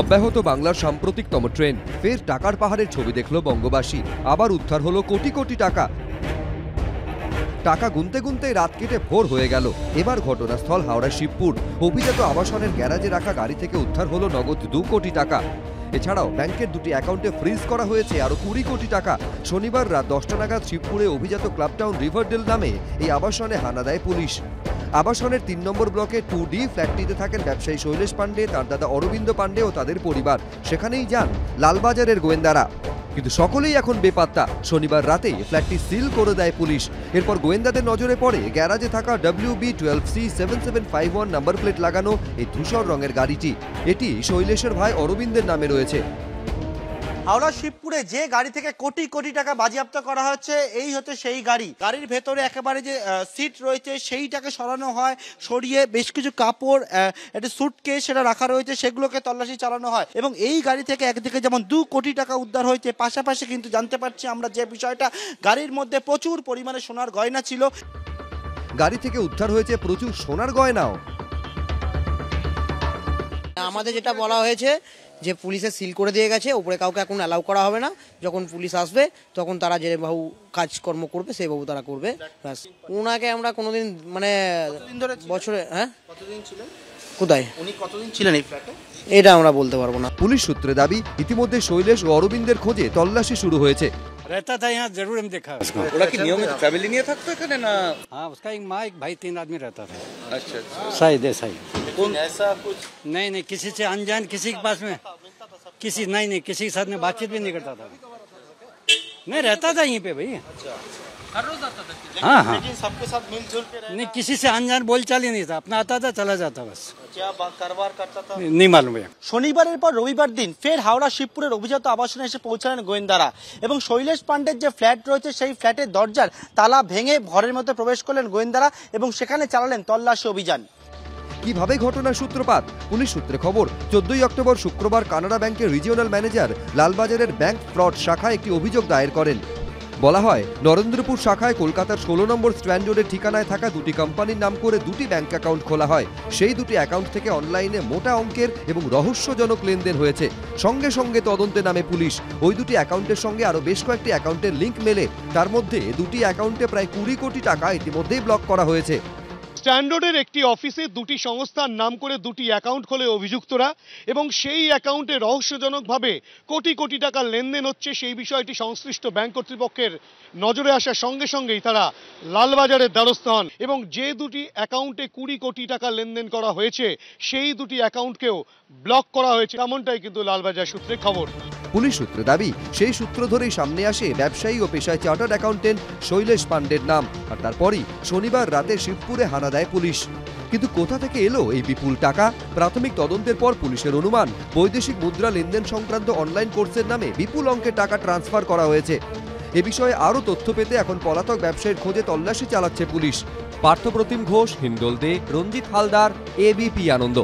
অব্যাহত বাংলার সাম্প্রতিকতম ট্রেন। ফের টাকার পাহাড়ের ছবি দেখল বঙ্গবাসী। আবার উদ্ধার হলো কোটি কোটি টাকা। টাকা গুনতে গুনতে রাত কেটে ভোর হয়ে গেল। এবার ঘটনাস্থল হাওড়া শিবপুর। অভিজাত আবাসনের গ্যারাজে রাখা গাড়ি থেকে উদ্ধার হলো নগদ দু কোটি টাকা। এছাড়াও ব্যাংকের দুটি অ্যাকাউন্টে ফ্রিজ করা হয়েছে আরও কুড়ি কোটি টাকা। শনিবার রাত দশটা নাগাদ শিবপুরে অভিজাত ক্লাবটাউন রিভারডেল নামে এই আবাসনে হানা দেয় পুলিশ। আবাসনের তিন নম্বর ব্লকে টু ডি ফ্ল্যাটটিতে থাকেন ব্যবসায়ী শৈলেশ পাণ্ডে, তার দাদা অরবিন্দ পাণ্ডে ও তাদের পরিবার। সেখানেই যান লালবাজারের গোয়েন্দারা। কিন্তু সকলেই এখন বেপাত্তা। শনিবার রাতেই ফ্ল্যাটটি সিল করে দেয় পুলিশ। এরপর গোয়েন্দাদের নজরে পড়ে গ্যারাজে থাকা W B twelve C seven seven five one number plate লাগানো এই ধূসর রঙের গাড়িটি। এটি শৈলেশের ভাই অরবিন্দের নামে রয়েছে। হাওড়া শিবপুরে যে গাড়ি থেকে কোটি কোটি টাকা বাজেয়াপ্ত করা হচ্ছে এই হচ্ছে সেই গাড়ি। গাড়ির ভেতরে একেবারে যে সিট রয়েছে সেইটাকে সরানো হয় সরিয়ে বেশ কিছু কাপড় একটা সুটকেস সেটা রাখা রয়েছে সেগুলোকে তল্লাশি চালানো হয়। এবং এই গাড়ি থেকে একদিকে যেমন দু কোটি টাকা উদ্ধার হয়েছে পাশাপাশি কিন্তু জানতে পারছি আমরা যে বিষয়টা গাড়ির মধ্যে প্রচুর পরিমাণে সোনার গয়না ছিল। গাড়ি থেকে উদ্ধার হয়েছে প্রচুর সোনার গয়নাও। আমাদের যেটা বলা হয়েছে যে পুলিশে সিল করে দিয়ে গেছে উপরে কাউকে এখন অ্যালাউ করা হবে না যখন পুলিশ আসবে তখন তারা যে বাবু কাজকর্ম করবে সেই বাবু তারা করবে ব্যাস ওনাকে আমরা কোনোদিন মানে কতদিন ধরে ছিলেন? বছরে হ্যাঁ কতদিন ছিলেন কোথায় উনি কতদিন ছিলেন এই ফ্ল্যাটে এটা আমরা বলতে পারবো না পুলিশ সূত্রে দাবি ইতিমধ্যে শৈলেশ ও অরবিন্দের খোঁজে তল্লাশি শুরু হয়েছে रहता था यहाँ जरूर हम देखा उसको ওরা কি নিয়মিত ফ্যামিলি নিয়ে থাকতো এখানে না हाँ उसका एक माँ एक भाई तीन आदमी रहता था আচ্ছা আচ্ছা शायद ऐसा ही কোন ऐसा कुछ नहीं नहीं किसी से अनजान किसी के पास में किसी नहीं नहीं किसी के साथ में बातचीत भी नहीं करता था नहीं रहता था यहीं पे भाई हाँ हाँ लेकिन सबके साथ मिलजुल के रहना नहीं किसी से अनजान बोलचाल ही नहीं था अपना आता था चला जाता बस क्या बा- कारोबार करता था नहीं मालूम है শনিবারের পর রবিবার দিন ফের হাওড়া শিবপুরের অভিজাত আবাসনে এসে পৌঁছালেন গোয়েন্দারা এবং শৈলেশ পাণ্ডের যে ফ্ল্যাট রয়েছে সেই ফ্ল্যাটের দরজার তালা ভেঙে ঘরের মধ্যে প্রবেশ করলেন গোয়েন্দারা এবং সেখানে চালালেন তল্লাশি অভিযান কীভাবে ঘটনার সূত্রপাত? পুলিশ সূত্রে খবর, চোদ্দই অক্টোবর শুক্রবার কানাডা ব্যাংকের রিজিওনাল ম্যানেজার লালবাজারের ব্যাংক ফ্রড শাখায় একটি অভিযোগ দায়ের করেন। বলা হয়, নরেন্দ্রপুর শাখায় কলকাতার ষোলো নম্বর স্ট্র্যান্ড রোডের ঠিকানায় থাকা দুটি কোম্পানির নাম করে দুটি ব্যাংক অ্যাকাউন্ট খোলা হয়। সেই দুটি অ্যাকাউন্ট থেকে অনলাইনে মোটা অঙ্কের এবং রহস্যজনক লেনদেন হয়েছে। সঙ্গে সঙ্গে তদন্তে নামে পুলিশ। ওই দুটি অ্যাকাউন্টের সঙ্গে আরও বেশ কয়েকটি অ্যাকাউন্টের লিঙ্ক মেলে। তার মধ্যে দুটি অ্যাকাউন্টে প্রায় কুড়ি কোটি টাকা ইতিমধ্যেই ব্লক করা হয়েছে। স্ট্যান্ডার্ডের একটি অফিসে দুটি সংস্থার নাম করে দুটি অ্যাকাউন্ট খোলে অভিযুক্তরা এবং সেই অ্যাকাউন্টে রহস্যজনকভাবে কোটি কোটি টাকা লেনদেন হচ্ছে, সেই বিষয়টি সংশ্লিষ্ট ব্যাংক কর্তৃপক্ষের নজরে আসার সঙ্গে সঙ্গেই তারা লালবাজারের দ্বারস্থ হন এবং যে দুটি অ্যাকাউন্টে কুড়ি কোটি টাকা লেনদেন করা হয়েছে, সেই দুটি অ্যাকাউন্টকেও ব্লক করা হয়েছে। এমনটাই কিন্তু লালবাজার সূত্রে খবর। পুলিশ সূত্রে দাবি, সেই সূত্র ধরেই সামনে আসে ব্যবসায়ী ও পেশায় চার্টার্ড অ্যাকাউন্টেন্ট শৈলেশ পাণ্ডের নাম। আর তারপরই শনিবার রাতে শিবপুরে হানা দেয় পুলিশ। কিন্তু কোথা থেকে এলো এই বিপুল টাকা? প্রাথমিক তদন্তের পর পুলিশের অনুমান, বৈদেশিক মুদ্রা লেনদেন সংক্রান্ত অনলাইন কোর্সের নামে বিপুল অঙ্কের টাকা ট্রান্সফার করা হয়েছে। এ বিষয়ে আরও তথ্য পেতে এখন পলাতক ব্যবসায়ীর খোঁজে তল্লাশি চালাচ্ছে পুলিশ। পার্থপ্রতিম ঘোষ, হিন্দোল দে, রঞ্জিত হালদার এবিপি আনন্দ।